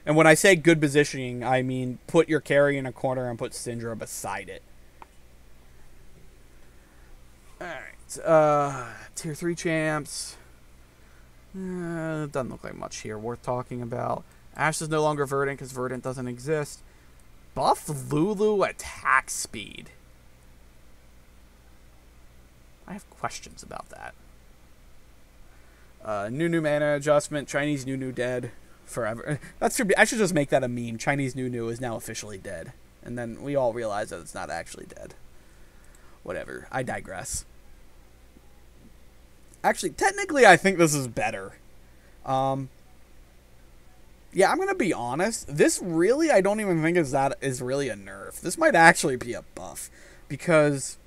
And when I say good positioning, I mean put your carry in a corner and put Syndra beside it. Alright. Uh, tier 3 champs. Uh, doesn't look like much here worth talking about. Ashe is no longer Verdant because Verdant doesn't exist. Buff Lulu attack speed. I have questions about that. Uh, Nunu mana adjustment. Chinese Nunu dead forever. That should be. I should just make that a meme. Chinese Nunu is now officially dead, and then we all realize that it's not actually dead. Whatever. I digress. Actually, technically, I think this is better. Um, yeah, I'm gonna be honest. This really, I don't even think is that is really a nerf. This might actually be a buff because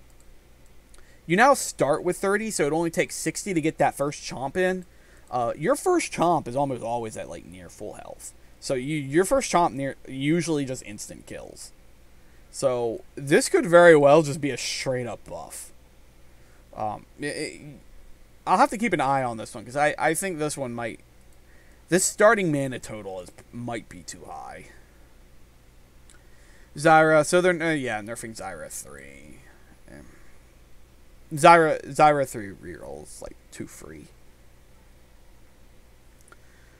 you now start with 30, so it only takes 60 to get that first chomp in. Uh, your first chomp is almost always at like near full health. So you your first chomp near usually just instant kills. So this could very well just be a straight up buff. Um, it, it, I'll have to keep an eye on this one because I, I think this one might this starting mana total is might be too high. Zyra, so they're uh, yeah nerfing Zyra three. Um, Zyra Zyra three rerolls like two free.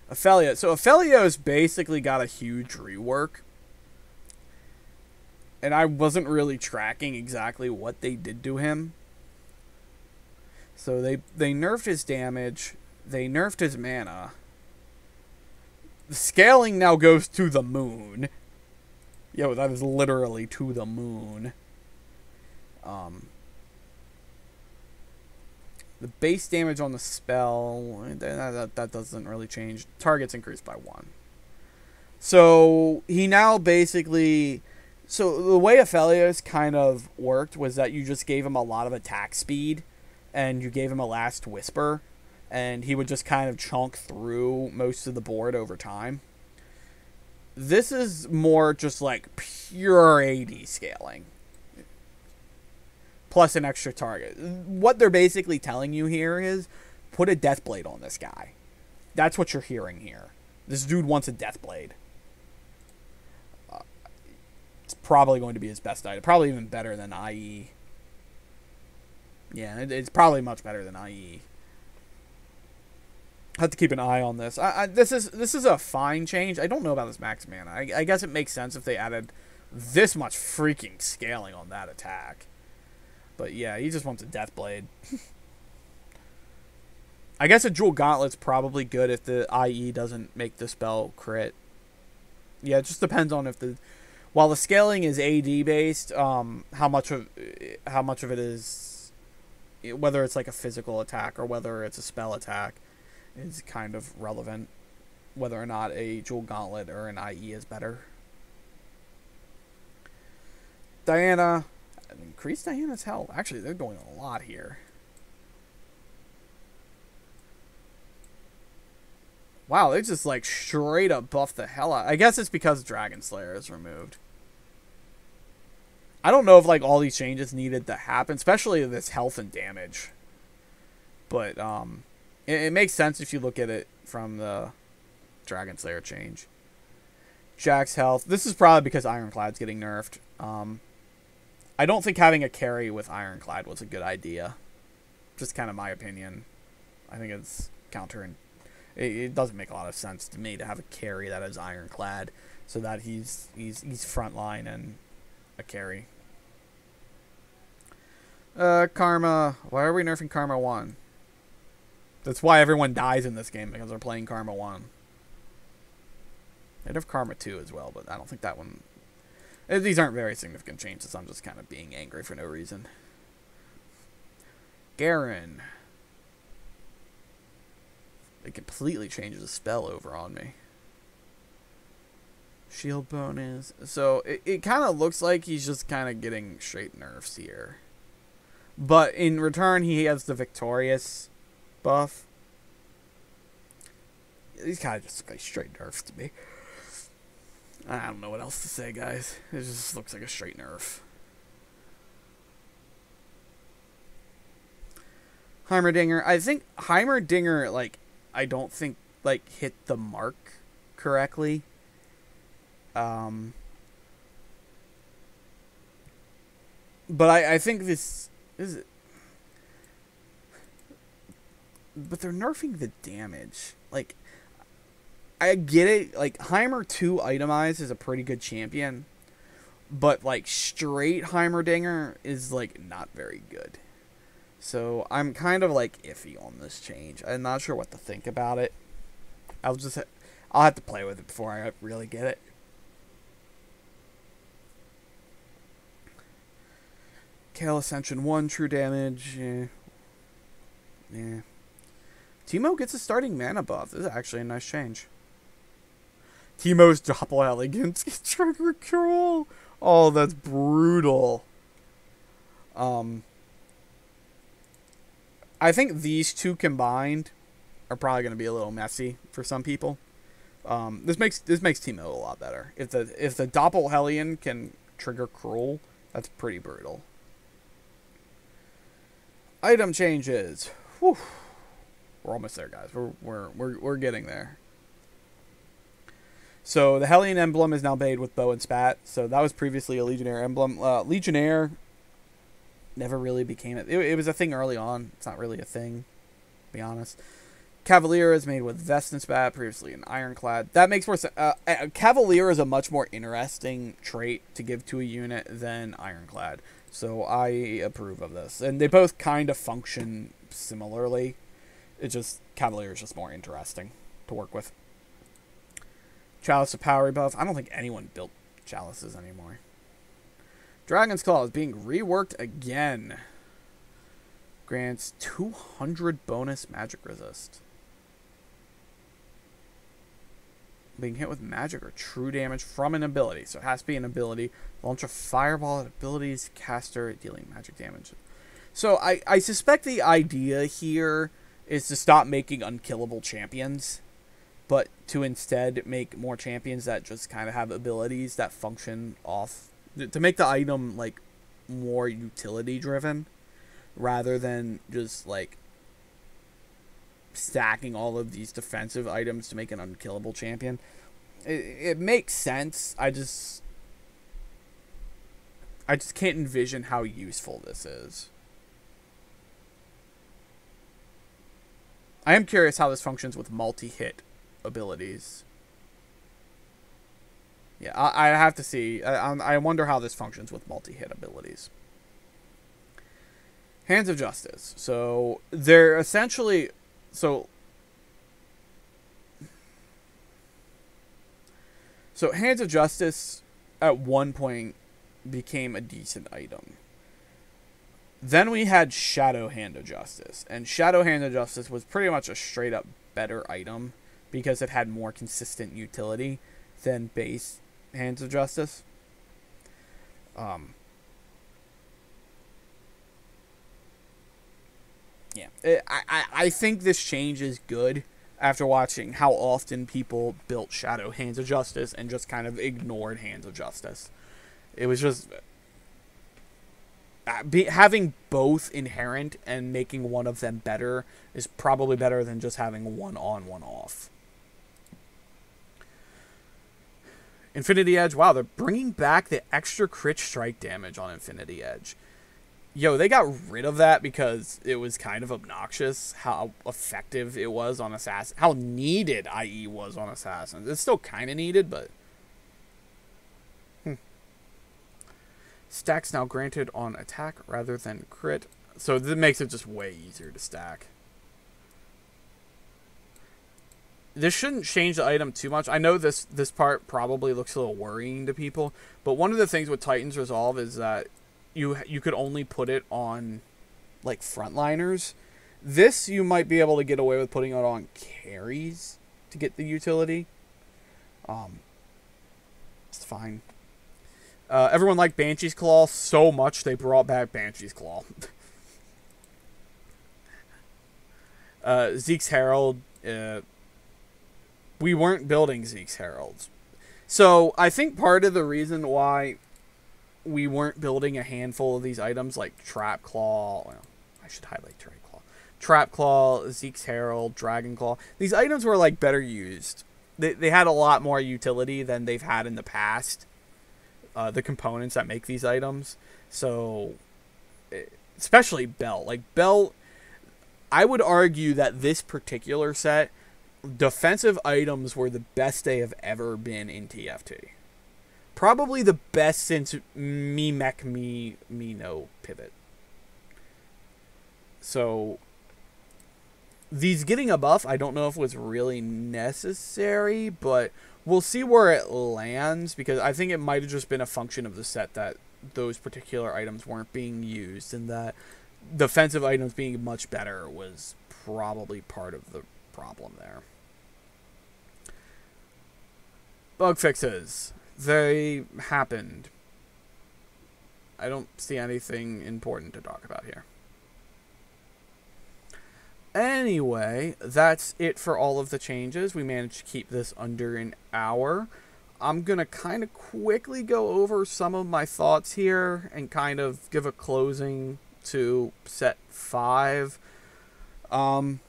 Ophelia. So Aphelios basically got a huge rework. And I wasn't really tracking exactly what they did to him. So they they nerfed his damage, they nerfed his mana. Scaling now goes to the moon. Yo, that is literally to the moon. Um the base damage on the spell, that, that, that doesn't really change. Targets increased by one. So he now basically. So the way Aphelios kind of worked was that you just gave him a lot of attack speed and you gave him a last whisper and he would just kind of chunk through most of the board over time. This is more just like pure AD scaling plus an extra target. What they're basically telling you here is put a death blade on this guy. That's what you're hearing here. This dude wants a death blade. Uh, it's probably going to be his best item. Probably even better than IE. Yeah, it's probably much better than IE. Have to keep an eye on this. I, I, this is this is a fine change. I don't know about this max mana. I, I guess it makes sense if they added this much freaking scaling on that attack. But yeah, he just wants a death blade. (laughs) I guess a jewel gauntlet's probably good if the IE doesn't make the spell crit. Yeah, it just depends on if the while the scaling is AD based, um, how much of how much of it is whether it's like a physical attack or whether it's a spell attack is kind of relevant. Whether or not a jewel gauntlet or an IE is better. Diana, increase Diana's health. Actually, they're going a lot here. Wow, they just like straight up buff the hell out. I guess it's because Dragon Slayer is removed. I don't know if like all these changes needed to happen, especially this health and damage. But um, it, it makes sense if you look at it from the Dragon Slayer change. Jax health. This is probably because Ironclad's getting nerfed. Um, I don't think having a carry with Ironclad was a good idea. Just kind of my opinion. I think it's counter and it, it doesn't make a lot of sense to me to have a carry that is Ironclad, so that he's he's he's frontline and a carry. Uh, Karma. Why are we nerfing Karma 1? That's why everyone dies in this game, because they're playing Karma 1. They'd have Karma 2 as well, but I don't think that one... Eh, these aren't very significant changes. I'm just kind of being angry for no reason. Garen. It completely changes the spell over on me. Shield bonus. So it, it kind of looks like he's just kind of getting straight nerfs here. But in return, he has the victorious buff. He's kind of just like straight nerfs to me. I don't know what else to say, guys. It just looks like a straight nerf. Heimerdinger. I think Heimerdinger, like, I don't think, like, hit the mark correctly. Um, but I, I think this is. But they're nerfing the damage. Like, I get it. Like, Heimer 2 itemized is a pretty good champion. But, like, straight Heimerdinger is, like, not very good. So, I'm kind of, like, iffy on this change. I'm not sure what to think about it. I'll just. I'll have to play with it before I really get it. Kayle Ascension 1, true damage. Eh. Yeah. Teemo gets a starting mana buff. This is actually a nice change. Teemo's double (laughs) elegance gets (laughs) trigger control. Oh, that's brutal. Um, I think these two combined are probably going to be a little messy for some people. Um, this makes this makes Teemo a lot better. If the if the Doppel Hellion can trigger Cruel, that's pretty brutal. Item changes. Whew. We're almost there, guys. We're, we're, we're, we're getting there. So the Hellion emblem is now made with bow and spat. So that was previously a Legionnaire emblem. Uh, Legionnaire never really became it. it. It was a thing early on. It's not really a thing, to be honest. Cavalier is made with vest and spat, previously an ironclad. That makes more sense. Uh, Cavalier is a much more interesting trait to give to a unit than ironclad. So I approve of this. And they both kind of function similarly. It just Cavalier is just more interesting to work with. Chalice of Power buff. I don't think anyone built chalices anymore. Dragon's Claw is being reworked again. Grants 200 bonus magic resist. being hit with magic or true damage from an ability. So it has to be an ability. Launch a fireball at abilities caster dealing magic damage. So I, I suspect the idea here is to stop making unkillable champions, but to instead make more champions that just kind of have abilities that function off to make the item like more utility driven rather than just like stacking all of these defensive items to make an unkillable champion. It, it makes sense. I just I just can't envision how useful this is. I am curious how this functions with multi-hit abilities. Yeah, I, I have to see. I, I wonder how this functions with multi-hit abilities. Hands of Justice. So they're essentially so so Hands of Justice at one point became a decent item. Then we had Shadow Hand of Justice, and Shadow Hand of Justice was pretty much a straight up better item because it had more consistent utility than base Hands of Justice. Um, yeah, I, I, I think this change is good. after watching how often people built Shadow Hands of Justice and just kind of ignored Hands of Justice. It was just Uh, be, having both inherent and making one of them better is probably better than just having one on, one off. Infinity Edge, wow, they're bringing back the extra crit strike damage on Infinity Edge yo, they got rid of that because it was kind of obnoxious how effective it was on Assassin, how needed IE was on Assassins. It's still kind of needed, but. Stacks now granted on attack rather than crit. So that makes it just way easier to stack. This shouldn't change the item too much. I know this this part probably looks a little worrying to people, but one of the things with Titan's Resolve is that you you could only put it on like frontliners. This you might be able to get away with putting it on carries to get the utility. Um, it's fine. Uh, everyone liked Banshee's Claw so much they brought back Banshee's Claw. (laughs) uh, Zeke's Herald. Uh, we weren't building Zeke's Heralds. So I think part of the reason why we weren't building a handful of these items like Trap Claw. Well, I should highlight Trap Claw. Trap Claw, Zeke's Herald, Dragon Claw. These items were like better used. They, they had a lot more utility than they've had in the past. Uh, the components that make these items. So, eh, especially Belt. Like, Belt, I would argue that this particular set, defensive items were the best they have ever been in TFT probably the best since me mech me me no pivot. So these getting a buff, I don't know if was really necessary, but we'll see where it lands because I think it might have just been a function of the set that those particular items weren't being used and that defensive items being much better was probably part of the problem there. Bug fixes they happened. I don't see anything important to talk about here. Anyway, that's it for all of the changes. We managed to keep this under an hour. I'm going to kind of quickly go over some of my thoughts here and kind of give a closing to set 5. Um,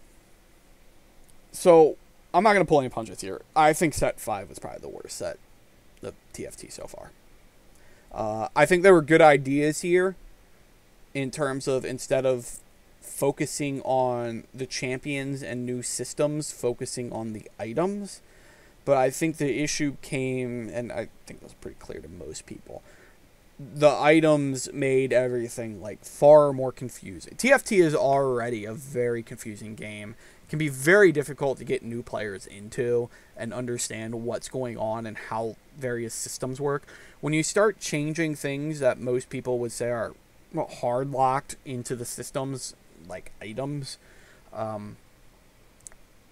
so, I'm not going to pull any punches here. I think set 5 was probably the worst set the TFT so far. Uh, I think there were good ideas here in terms of instead of focusing on the champions and new systems, focusing on the items. But I think the issue came, and I think was pretty clear to most people. The items made everything like far more confusing. TFT is already a very confusing game It can be very difficult to get new players into and understand what's going on and how various systems work. When you start changing things that most people would say are hard locked into the systems, like items, um,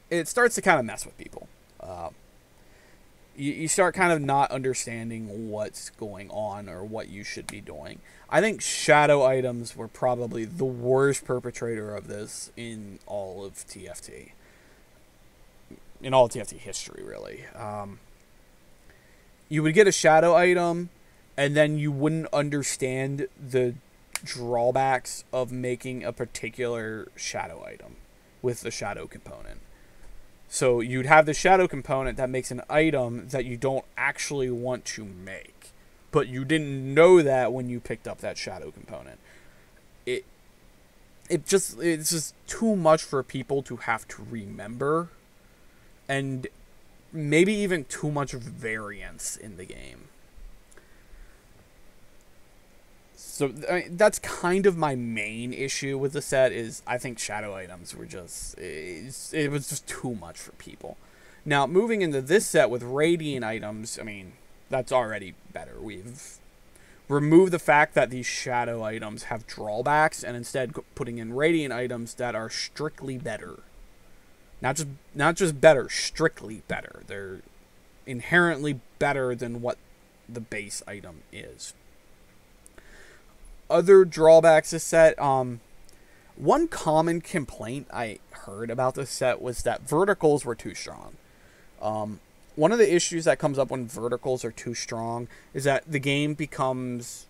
it starts to kind of mess with people. Uh, you, you start kind of not understanding what's going on or what you should be doing. I think shadow items were probably the worst perpetrator of this in all of TFT. In all TFT history, really. Um, you would get a shadow item, and then you wouldn't understand the drawbacks of making a particular shadow item with the shadow component. So you'd have the shadow component that makes an item that you don't actually want to make but you didn't know that when you picked up that shadow component. It it just it's just too much for people to have to remember and maybe even too much variance in the game. So I mean, that's kind of my main issue with the set is I think shadow items were just it was just too much for people. Now moving into this set with radiant items, I mean that's already better. We've removed the fact that these shadow items have drawbacks and instead putting in radiant items that are strictly better. Not just not just better, strictly better. They're inherently better than what the base item is. Other drawbacks is set um One common complaint I heard about this set was that verticals were too strong. Um, one of the issues that comes up when verticals are too strong is that the game becomes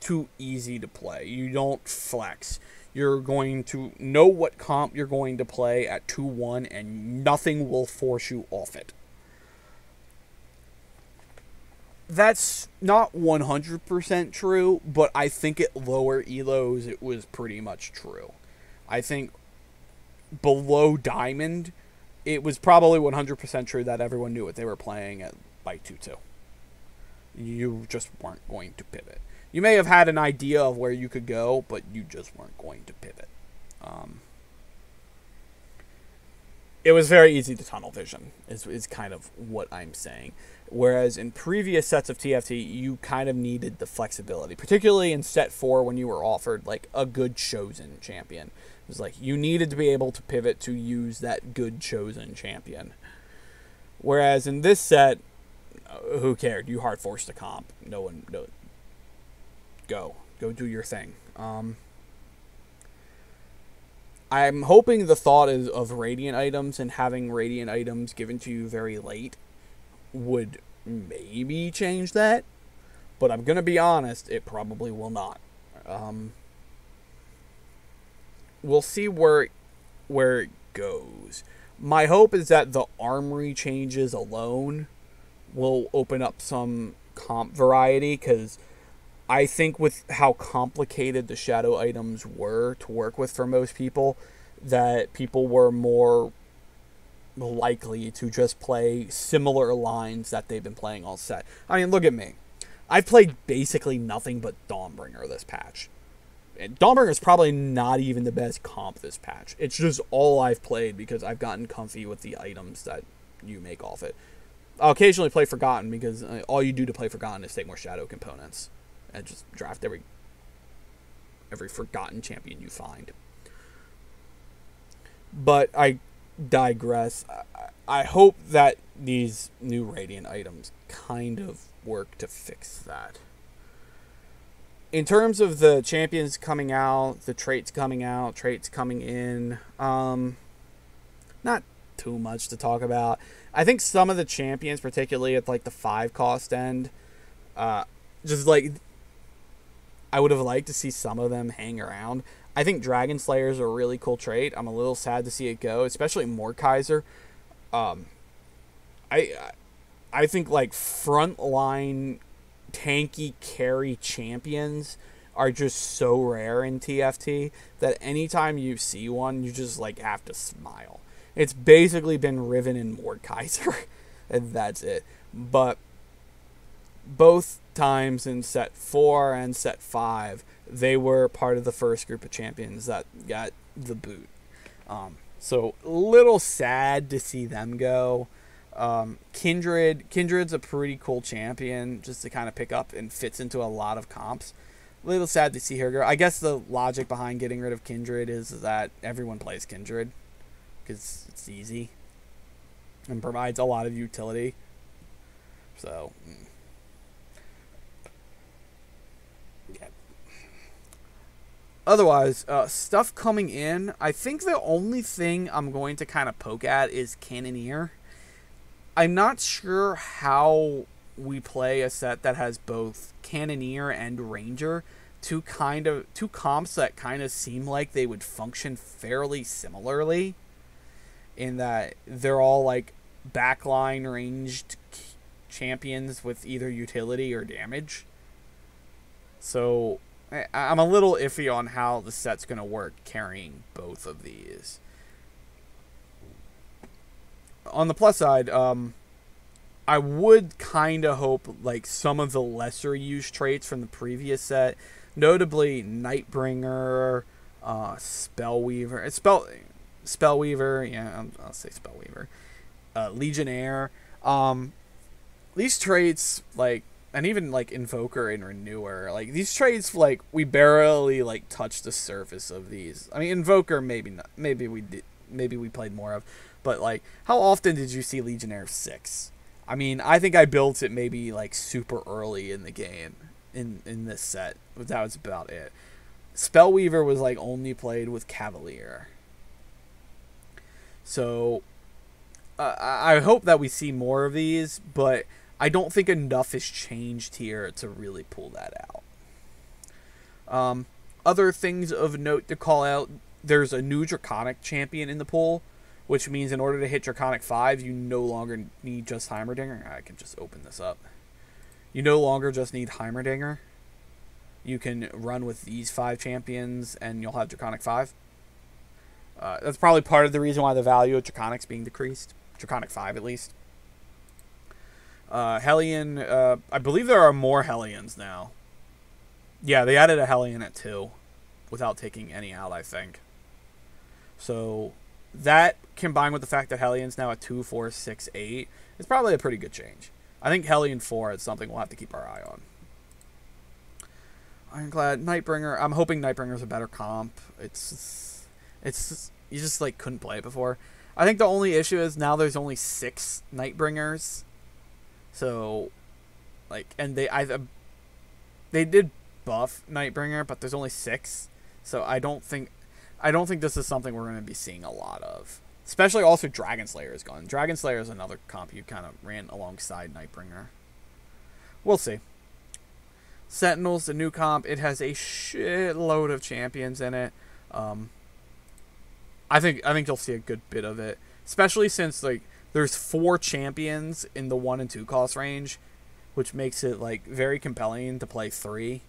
too easy to play. You don't flex. You're going to know what comp you're going to play at 2 1, and nothing will force you off it. That's not 100% true, but I think at lower elos it was pretty much true. I think below diamond it was probably 100% true that everyone knew what they were playing at by 2 2. You just weren't going to pivot. You may have had an idea of where you could go, but you just weren't going to pivot. Um, it was very easy to tunnel vision, is, is kind of what I'm saying. Whereas in previous sets of TFT, you kind of needed the flexibility, particularly in set four when you were offered like a good chosen champion. It was like you needed to be able to pivot to use that good chosen champion. Whereas in this set, uh, who cared? You hard forced a comp. No one, no. Go, go, do your thing. Um, I'm hoping the thought is of radiant items and having radiant items given to you very late would maybe change that. But I'm gonna be honest, it probably will not. Um, we'll see where where it goes. My hope is that the armory changes alone will open up some comp variety because I think with how complicated the shadow items were to work with for most people, that people were more likely to just play similar lines that they've been playing all set. I mean, look at me. I've played basically nothing but Dawnbringer this patch. And Dawnbringer is probably not even the best comp this patch. It's just all I've played because I've gotten comfy with the items that you make off it. I'll occasionally play Forgotten because uh, all you do to play Forgotten is take more shadow components and just draft every every Forgotten champion you find. But I digress. I, hope that these new Radiant items kind of work to fix that in terms of the champions coming out, the traits coming out, traits coming in, um, not too much to talk about. I think some of the champions, particularly at like the five cost end, uh, just like I would have liked to see some of them hang around. I think Dragon Slayer is a really cool trait. I'm a little sad to see it go, especially Mordekaiser. Um, I I think like frontline tanky carry champions are just so rare in TFT that anytime you see one, you just like have to smile. It's basically been Riven and Mordekaiser, (laughs) and that's it. But both times in set four and set five, they were part of the first group of champions that got the boot. Um, so a little sad to see them go. Um, Kindred, Kindred's a pretty cool champion just to kind of pick up and fits into a lot of comps. A little sad to see her go. I guess the logic behind getting rid of Kindred is that everyone plays Kindred because it's easy and provides a lot of utility. So, mm. yeah. Otherwise, uh, stuff coming in. I think the only thing I'm going to kind of poke at is Cannoneer. I'm not sure how we play a set that has both Cannoneer and Ranger, two kind of two comps that kind of seem like they would function fairly similarly in that they're all like backline ranged champions with either utility or damage. So I'm a little iffy on how the set's going to work carrying both of these on the plus side, um, I would kind of hope like some of the lesser used traits from the previous set, notably Nightbringer, uh, Spellweaver, uh, Spell, Spellweaver, yeah, I'll, I'll say Spellweaver, uh, Legionnaire. Um, these traits like and even like invoker and renewer like these trades, like we barely like touched the surface of these i mean invoker maybe not maybe we did maybe we played more of but like, how often did you see Legionnaire six? I mean, I think I built it maybe like super early in the game in in this set, but that was about it. Spellweaver was like only played with Cavalier. So uh, I hope that we see more of these, but I don't think enough has changed here to really pull that out. Um, other things of note to call out there's a new Draconic champion in the pool, which means in order to hit Draconic 5, you no longer need just Heimerdinger. I can just open this up. You no longer just need Heimerdinger. You can run with these five champions and you'll have Draconic 5. Uh, that's probably part of the reason why the value of Draconic's being decreased. Draconic 5 at least. Uh, Hellion, uh, I believe there are more Hellions now. Yeah, they added a Hellion at 2 without taking any out, I think. So that combined with the fact that Hellion's now at 2, 4, 6, 8 is probably a pretty good change. I think Hellion 4 is something we'll have to keep our eye on. Ironclad, Nightbringer. I'm hoping Nightbringer's a better comp. It's, it's, you just like couldn't play it before. I think the only issue is now there's only six Nightbringers. So, like, and they I, they did buff Nightbringer, but there's only six. So I don't think I don't think this is something we're going to be seeing a lot of. Especially also Dragon Slayer is gone. Dragon Slayer is another comp you kind of ran alongside Nightbringer. We'll see. Sentinels, the new comp, it has a shitload of champions in it. Um, I think I think you'll see a good bit of it, especially since like there's four champions in the one and two cost range, which makes it like very compelling to play three.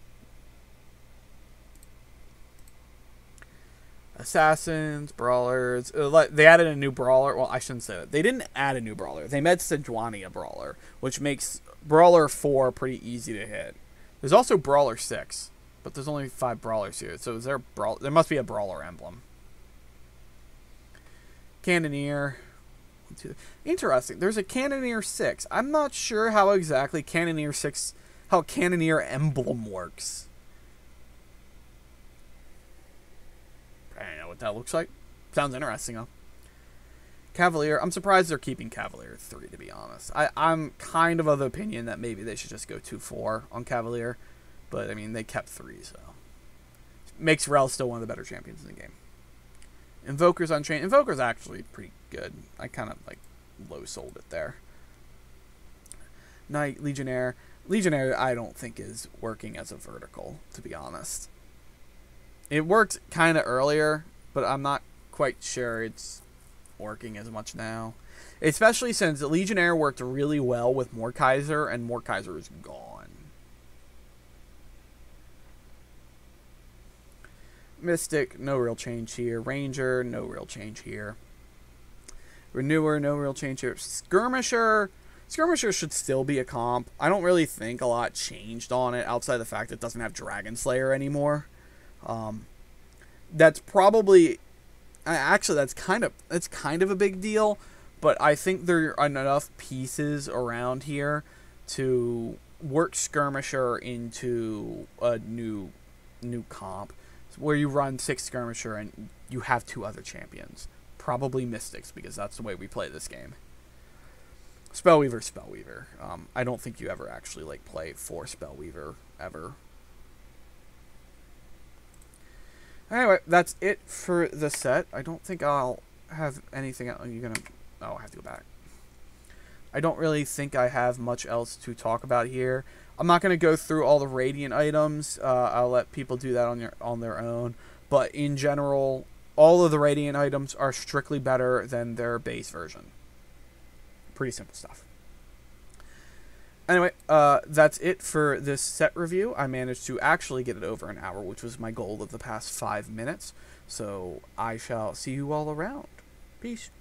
assassins, brawlers. Uh, they added a new brawler. Well, I shouldn't say that. They didn't add a new brawler. They made Sejuani a brawler, which makes brawler four pretty easy to hit. There's also brawler six, but there's only five brawlers here. So is there a brawl? There must be a brawler emblem. Cannoneer. Interesting. There's a Cannoneer six. I'm not sure how exactly Cannoneer six, how Cannoneer emblem works. I don't know what that looks like. Sounds interesting, though. Cavalier. I'm surprised they're keeping Cavalier 3, to be honest. I, I'm kind of of the opinion that maybe they should just go 2 4 on Cavalier. But, I mean, they kept 3, so. Makes Rell still one of the better champions in the game. Invoker's Unchained. Invoker's actually pretty good. I kind of, like, low sold it there. Knight, Legionnaire. Legionnaire, I don't think is working as a vertical, to be honest. It worked kind of earlier, but I'm not quite sure it's working as much now. Especially since Legionnaire worked really well with Mordekaiser, and Mordekaiser is gone. Mystic, no real change here. Ranger, no real change here. Renewer, no real change here. Skirmisher, Skirmisher should still be a comp. I don't really think a lot changed on it outside the fact it doesn't have Dragon Slayer anymore. Um, that's probably actually that's kind of that's kind of a big deal, but I think there are enough pieces around here to work skirmisher into a new new comp where you run six skirmisher and you have two other champions, probably mystics because that's the way we play this game. Spellweaver, Spellweaver. Um, I don't think you ever actually like play for Spellweaver ever. Anyway, that's it for the set. I don't think I'll have anything else. You're gonna... Oh, I have to go back. I don't really think I have much else to talk about here. I'm not going to go through all the Radiant items. Uh, I'll let people do that on their, on their own. But in general, all of the Radiant items are strictly better than their base version. Pretty simple stuff. Anyway, uh, that's it for this set review. I managed to actually get it over an hour, which was my goal of the past five minutes. So I shall see you all around. Peace.